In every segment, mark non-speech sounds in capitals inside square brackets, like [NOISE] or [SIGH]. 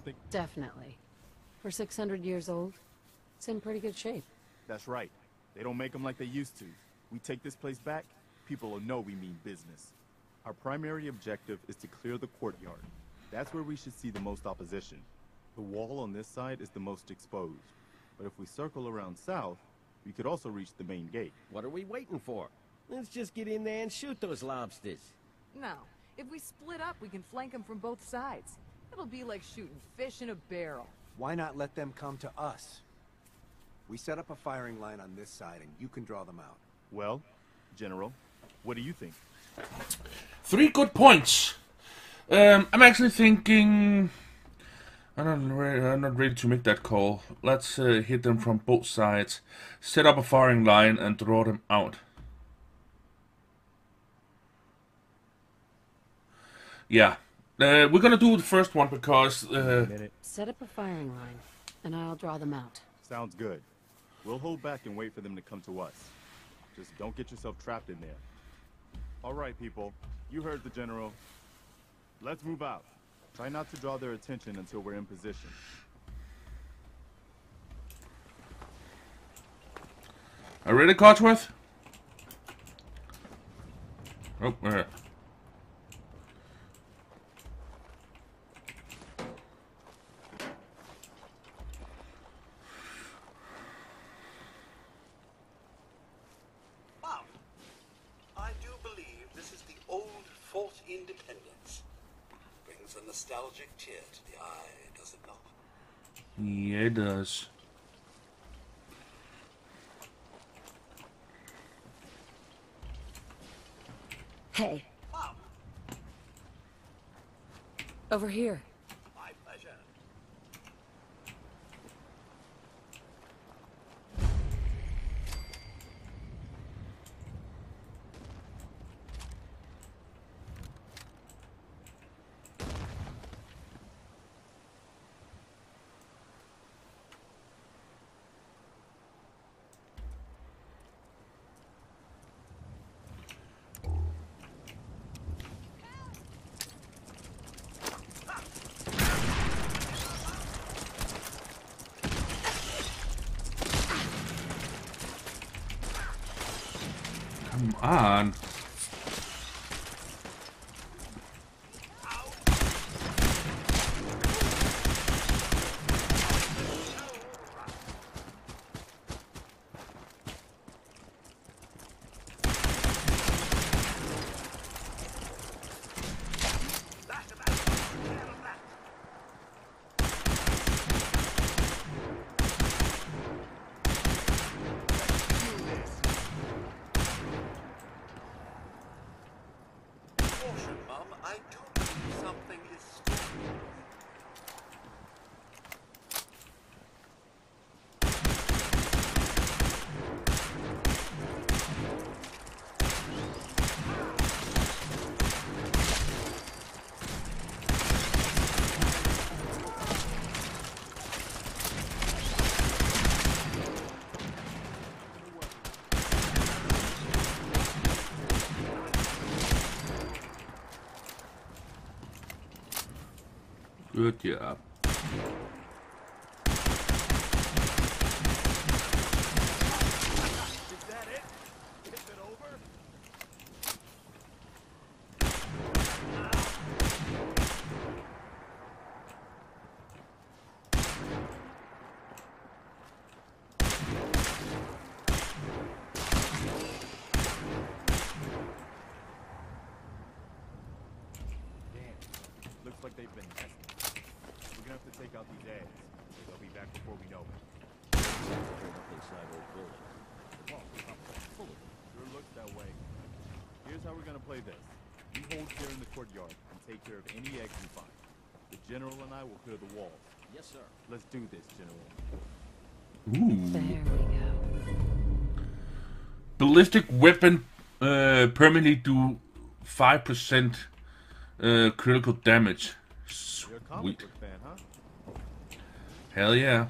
don't think... Definitely. For 600 years old, it's in pretty good shape. That's right. They don't make them like they used to. We take this place back, people will know we mean business. Our primary objective is to clear the courtyard. That's where we should see the most opposition. The wall on this side is the most exposed. But if we circle around south, we could also reach the main gate. What are we waiting for? Let's just get in there and shoot those lobsters. No. If we split up, we can flank them from both sides. It'll be like shooting fish in a barrel. Why not let them come to us? We set up a firing line on this side, and you can draw them out. Well, General, what do you think? Three good points. Um, I'm actually thinking. I'm not, ready, I'm not ready to make that call. Let's uh, hit them from both sides, set up a firing line, and draw them out. Yeah, uh, we're gonna do the first one because. Uh, Set up a firing line, and I'll draw them out. Sounds good. We'll hold back and wait for them to come to us. Just don't get yourself trapped in there. All right, people. You heard the General. Let's move out. Try not to draw their attention until we're in position. Are you ready, Codsworth? Oh, uh. Wow. I do believe this is the old Fort Independence. Brings a nostalgic tear to the eye, does it not? Yeah, it does. Hey, over here. Over? Damn. Looks like they've been tested. We're gonna have to take out these ads. They'll be back before we know it. Sure looks that way. Here's how we're gonna play this. We hold here in the courtyard and take care of any eggs we find. The general and I will clear the walls. Yes, sir. Let's do this, General. Ooh. There we go. Ballistic weapon uh, permanently do 5% uh, critical damage. You're a comic Sweet. book fan, huh? Hell yeah.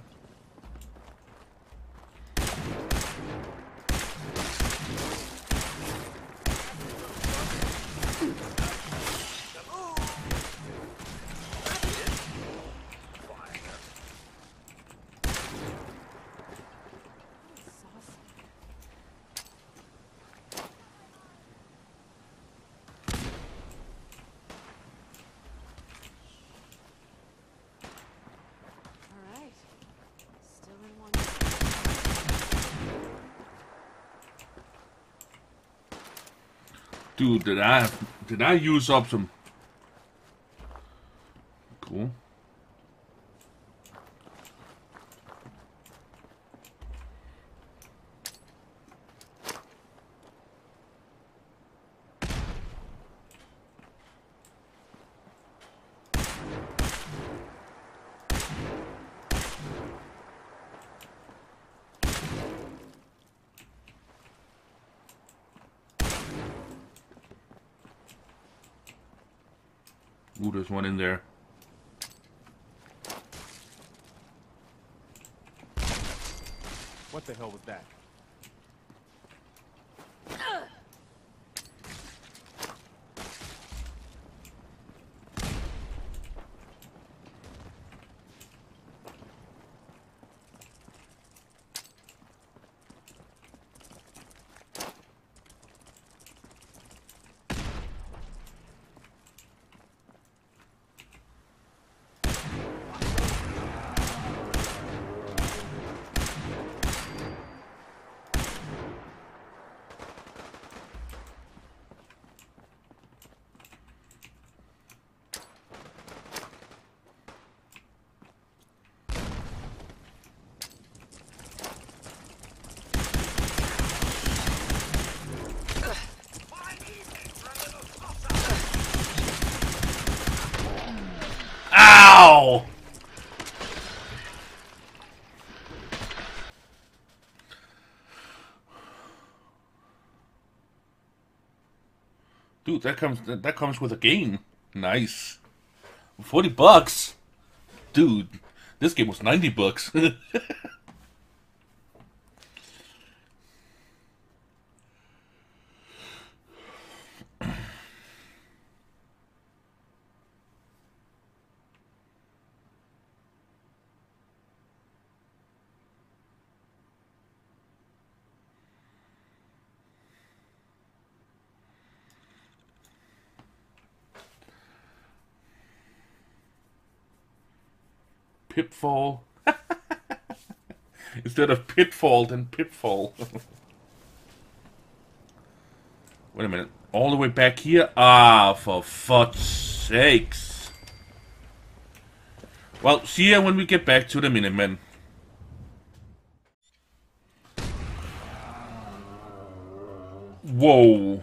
Dude, did I did I use up some? Cool. Ooh, there's one in there. What the hell was that? Ow! Dude, that comes that, comes with a game. Nice. 40 bucks. Dude, this game was 90 bucks. [LAUGHS] Pitfall. [LAUGHS] Instead of pitfall, then pitfall. [LAUGHS] Wait a minute. All the way back here? Ah, for fudge sakes. Well, see ya when we get back to the Minutemen. Whoa.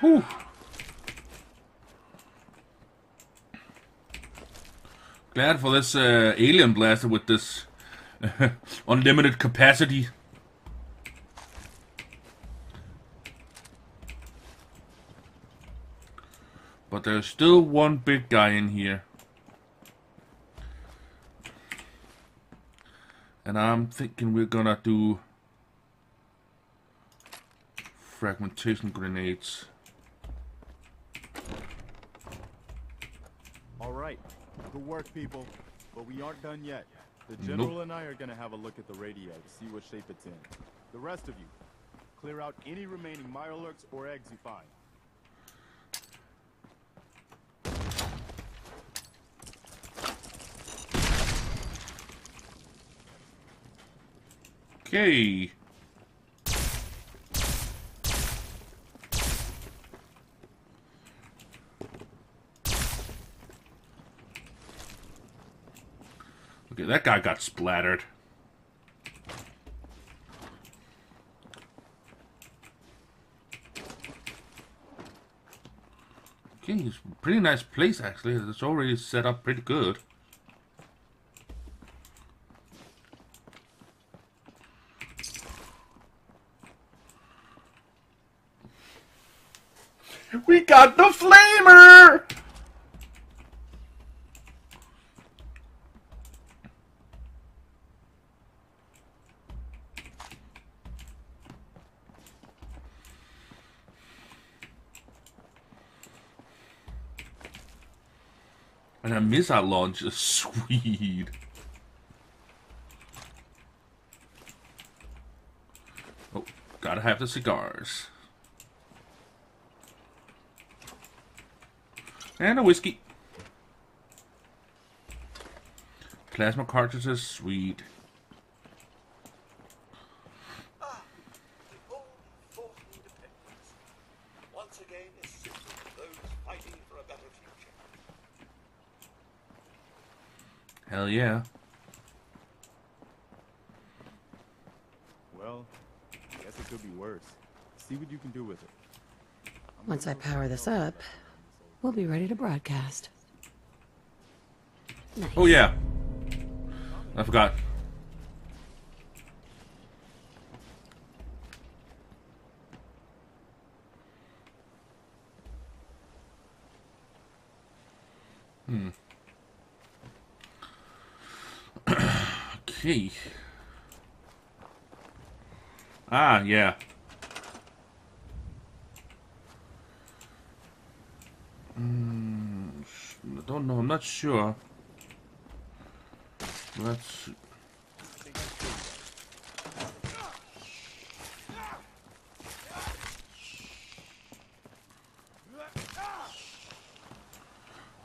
Whew. Glad for this uh, alien blaster with this [LAUGHS] unlimited capacity. But there's still one big guy in here. And I'm thinking we're gonna do fragmentation grenades. Right, good work, people. But we aren't done yet. The general and I are gonna have a look at the radio to see what shape it's in. The rest of you, clear out any remaining Mirelurks or eggs you find. Okay. That guy got splattered. Okay, it's a pretty nice place actually. It's already set up pretty good. We got the flamer! A missile launch sweet. Oh, gotta have the cigars. And a whiskey. Plasma cartridges, sweet. Ah, the old fort independence. Once again, a symbol of those fighting for a better future. Hell yeah. Well, I guess it could be worse. See what you can do with it. I'm Once I power this up, we'll be ready to broadcast. Nice. Oh yeah. I forgot. Hmm. Okay. Ah, yeah. Hmm. I don't know. I'm not sure. Let's.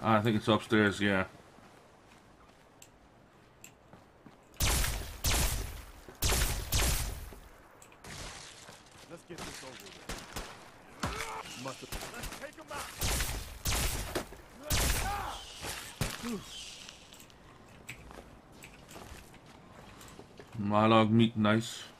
Ah, I think it's upstairs, yeah. Let's get this over with. Must have. Let's take him out. Malog meat, nice.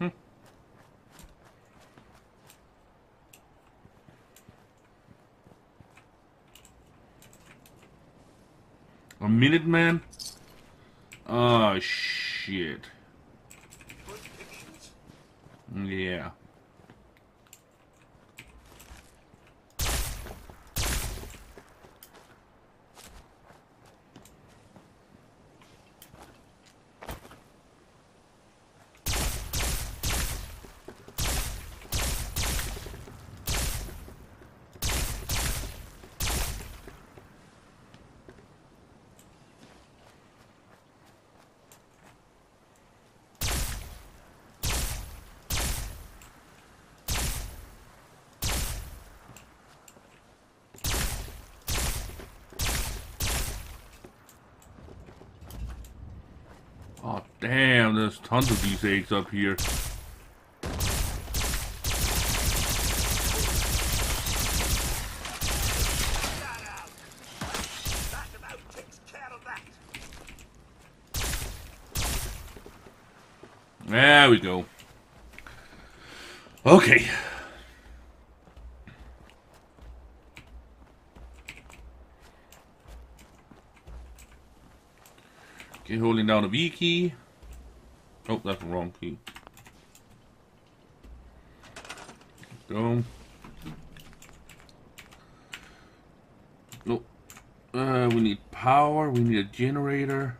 Hmm. A minute man? Oh shit. Yeah. Oh damn, there's tons of these eggs up here. There we go. Okay. Okay, holding down the V key. Oh, that's the wrong key. Go. Nope. Uh, we need power. We need a generator.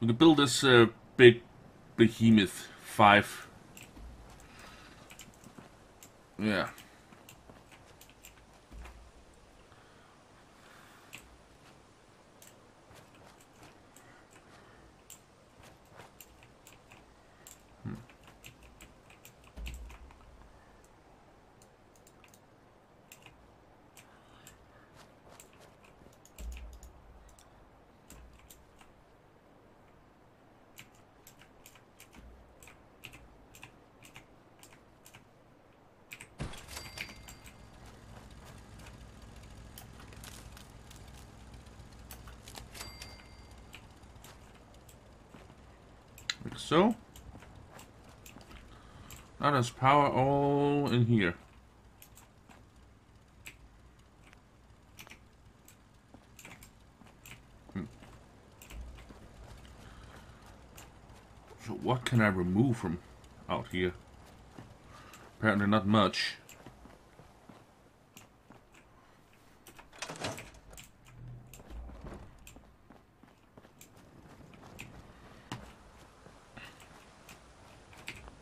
We can build this uh, big behemoth five. Yeah. Like so. Now there's power all in here. Hmm. So what can I remove from out here? Apparently not much.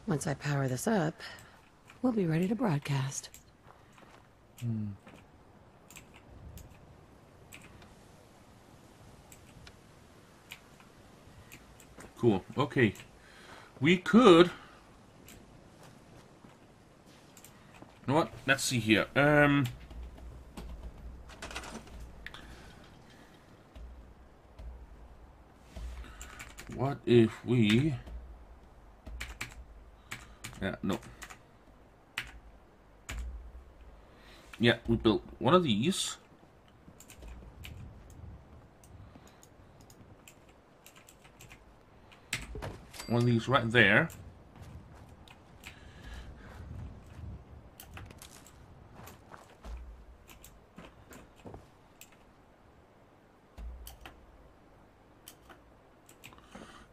Once I power this up, we'll be ready to broadcast. Hmm. Cool. Okay. We could. You know what? Let's see here. Um. What if we? Yeah. No. Yeah, we built one of these. one of these right there.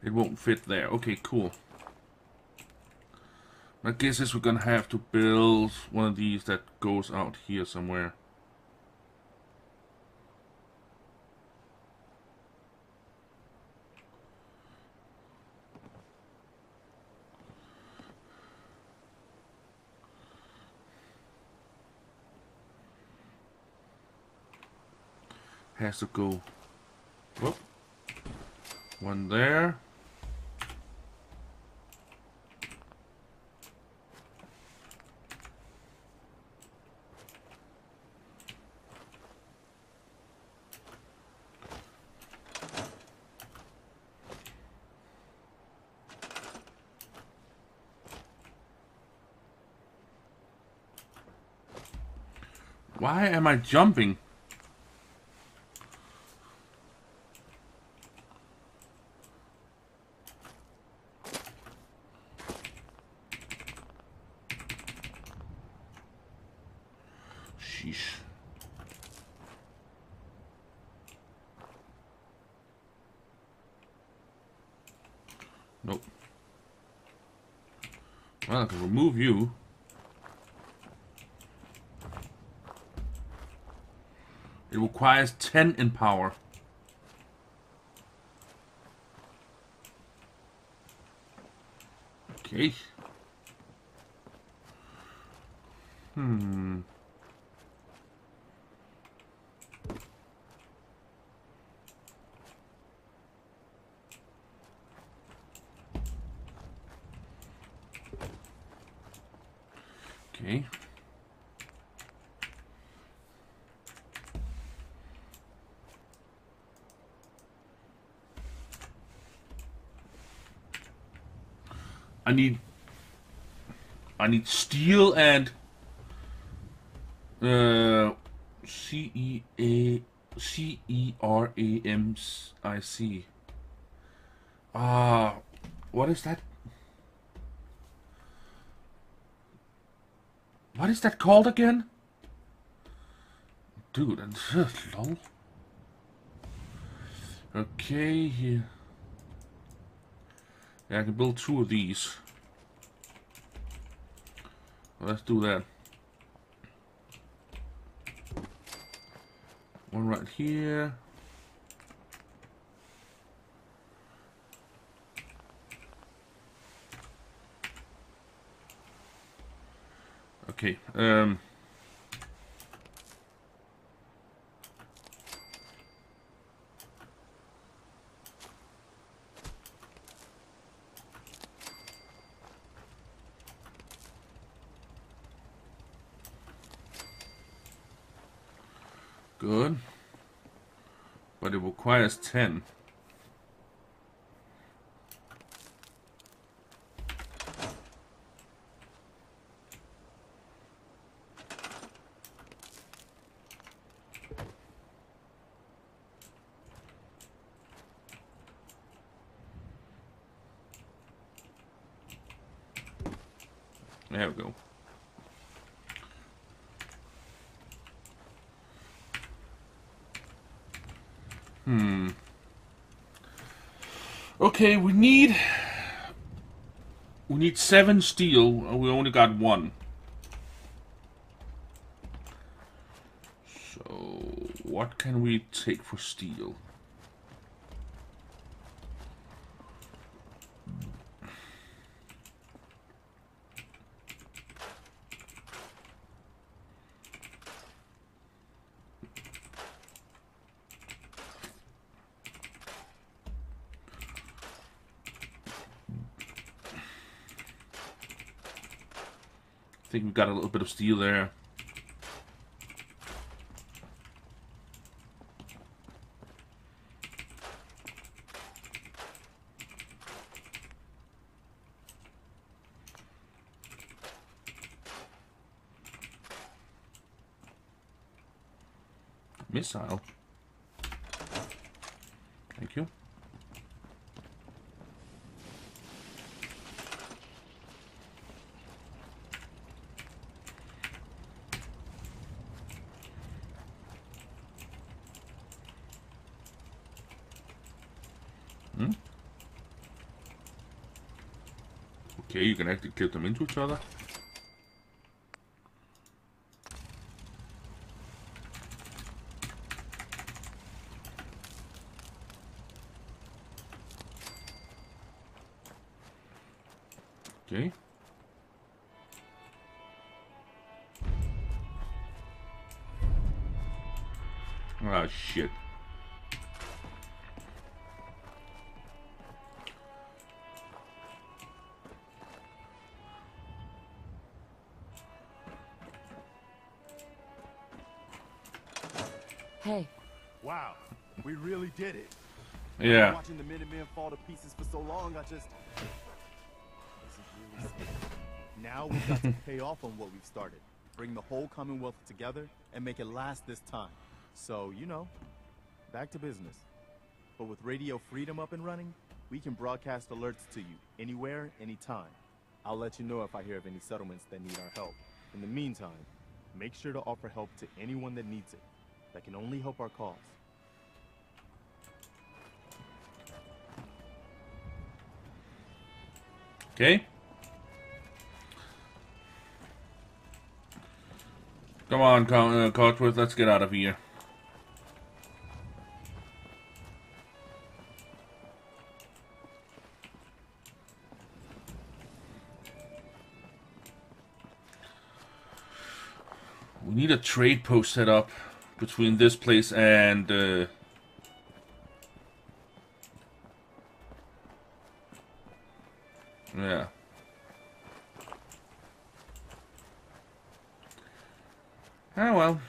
It won't fit there. Okay, cool. My guess is we're gonna have to build one of these that goes out here somewhere. has to go whoop, one there Why am I jumping? Sheesh. Nope. Well, I can remove you. It 10 in power. Okay. Hmm. Okay. I need I need steel and uh C E A C E R A M I C. Ah, what is that? What is that called again? Dude, and [LAUGHS] lol. Okay, here. Yeah, I can build two of these. Let's do that. One right here. Okay. Um, Good. But it requires 10. There we go. Hmm. Okay, we need we need seven steel, and we only got one. So, what can we take for steel? Think we've got a little bit of steel there. Missile. Thank you. Hmm? Okay, you can actually kill them into each other. Hey, Wow, we really did it. Yeah. Watching the Minutemen fall to pieces for so long, I just. This is really. Now we've got to pay off on what we've started. Bring the whole Commonwealth together and make it last this time. So, you know, back to business. But with Radio Freedom up and running, we can broadcast alerts to you anywhere, anytime. I'll let you know if I hear of any settlements that need our help. In the meantime, make sure to offer help to anyone that needs it. That can only help our cause. Okay. Come on, uh, Codsworth, let's get out of here. We need a trade post set up between this place and uh, yeah. Oh well.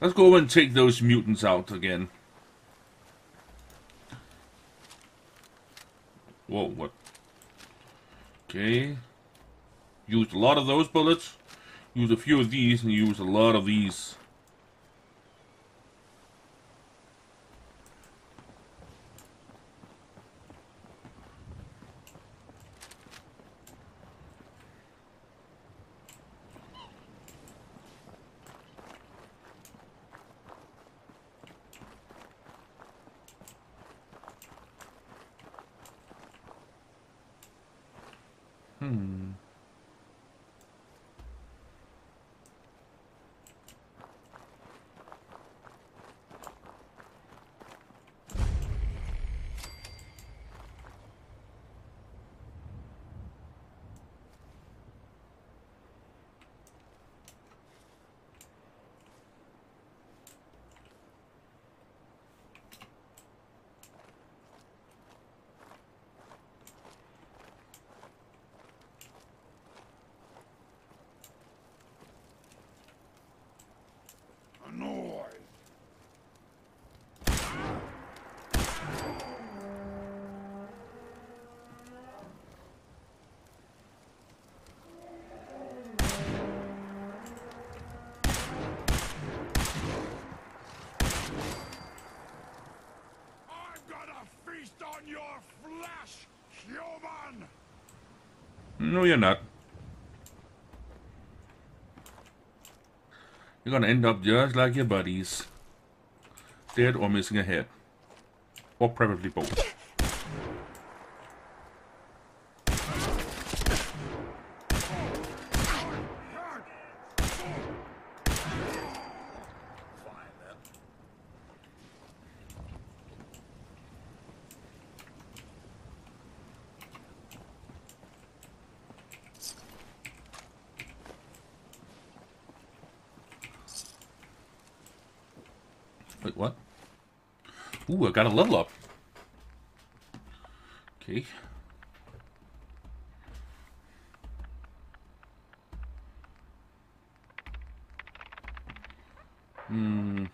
Let's go and take those mutants out again. Whoa, what? Okay. Used a lot of those bullets. Used a few of these and used a lot of these. No, you're not. You're gonna end up just like your buddies. Dead or missing a head. Or preferably both. Fine then. Wait, what? Ooh, I got a level up. Okay. Hmm.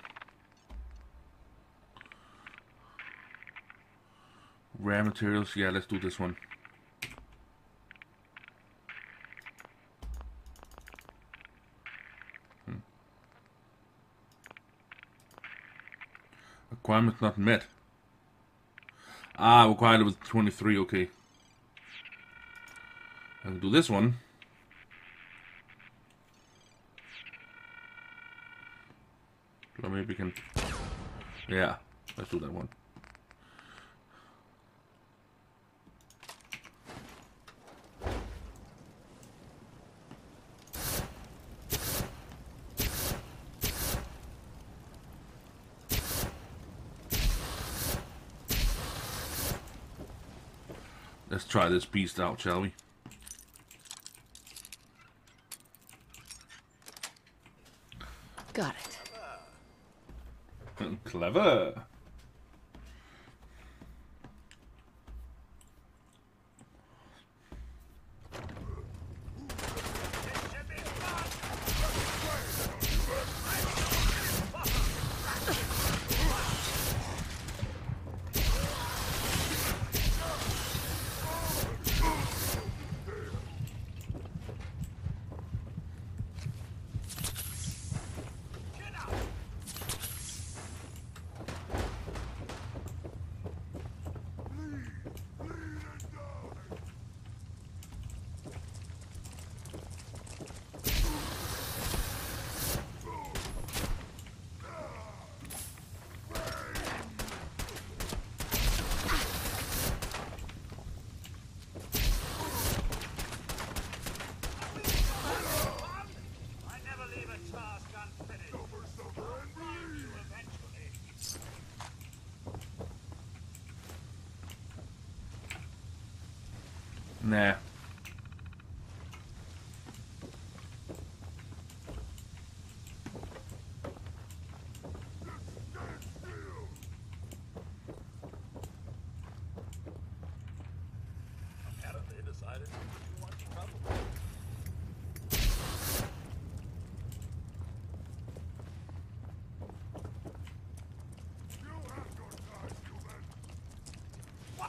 Rare materials. Yeah, let's do this one. Requirements not met. Ah, required with 23, okay. I can do this one. Or maybe we can... Yeah, let's do that one. Let's try this beast out, shall we? Got it. [LAUGHS] Clever.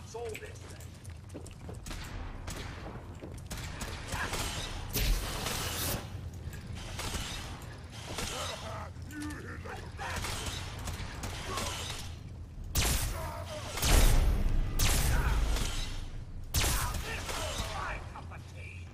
What's all this then? You here, little My cup of tea.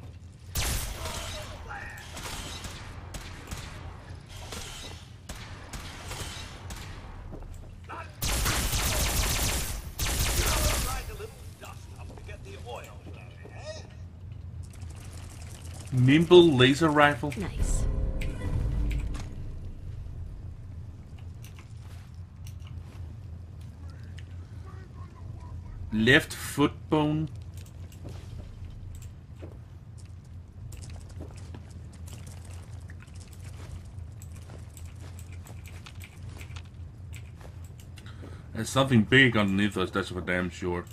Like a little dust up to get the oil flowing, eh? Nimble laser rifle. Nice. Left foot bone. There's something big underneath us, that's for damn sure.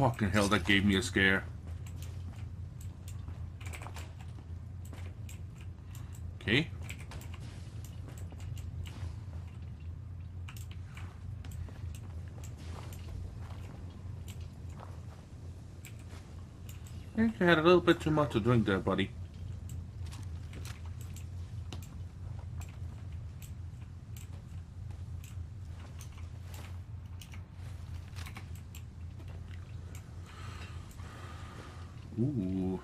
Fucking hell, that gave me a scare. Okay. I think you had a little bit too much to drink there, buddy. Ooh.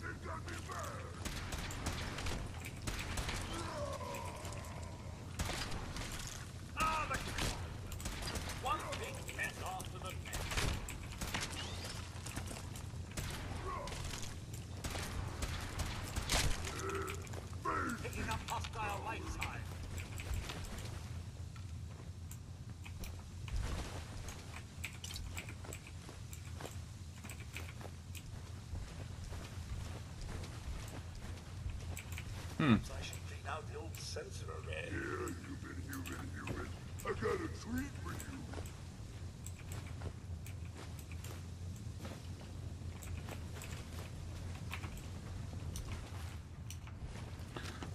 They got me mad. Ah, the One big mess after the next. Picking up hostile light side. Hmm. I should clean out the old sensor array. Yeah, human, human, human. I got a treat for you.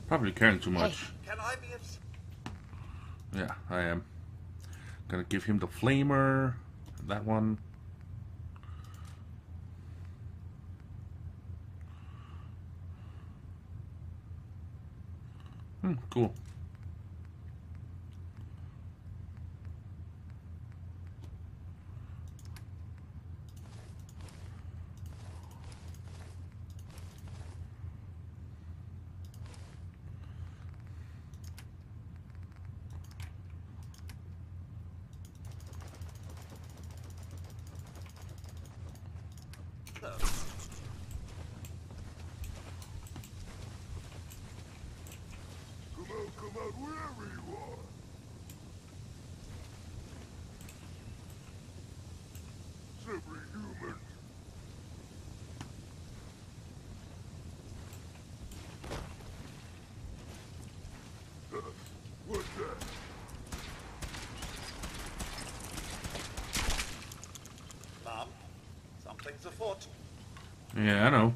Probably caring too much. Can I be of s- Yeah, I am. Gonna give him the flamer. That one. Hmm, cool. Come out, come wherever you are. Slippery human. Uh, What's that? Mom? Something's afoot. Yeah, I know.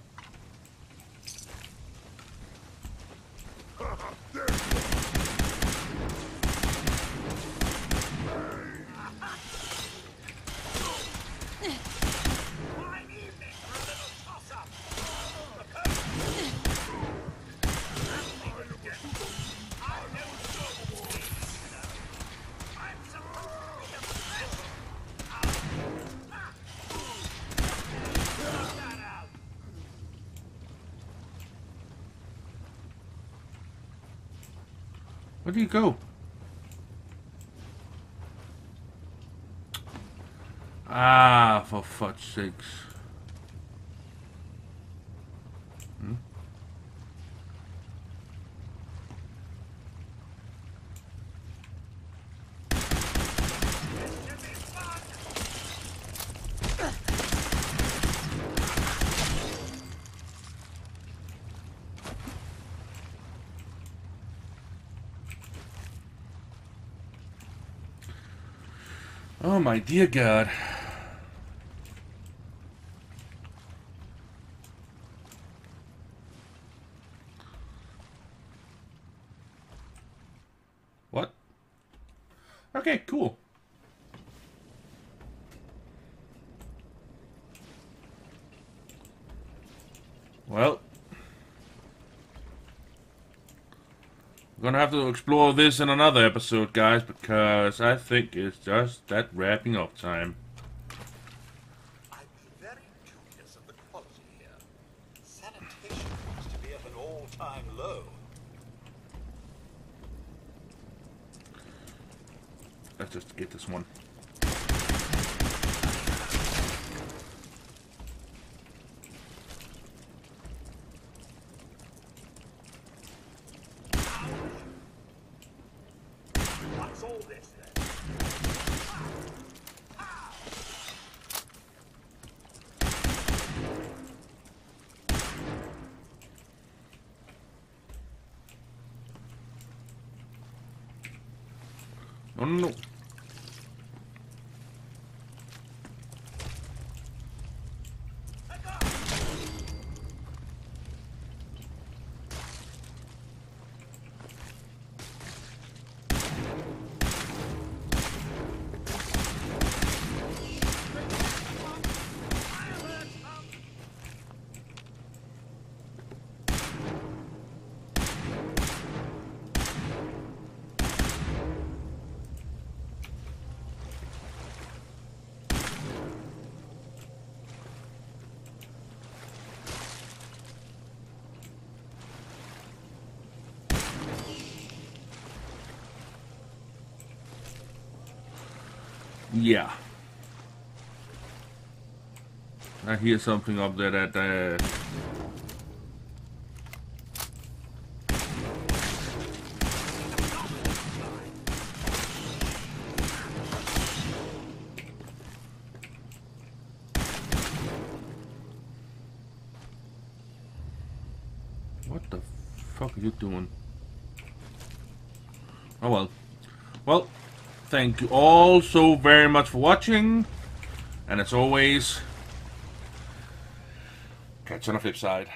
Where do you go? Ah, for fudge sakes. My dear God. What? Okay, cool. Well, we're gonna have to explore this in another episode, guys, because I think it's just that wrapping up time. I'm very dubious of the quality here. Sanitation looks to be at an all-time low. Let's just get this one. Yeah. I hear something up there that uh, you all so very much for watching. And as always, catch you on the flip side.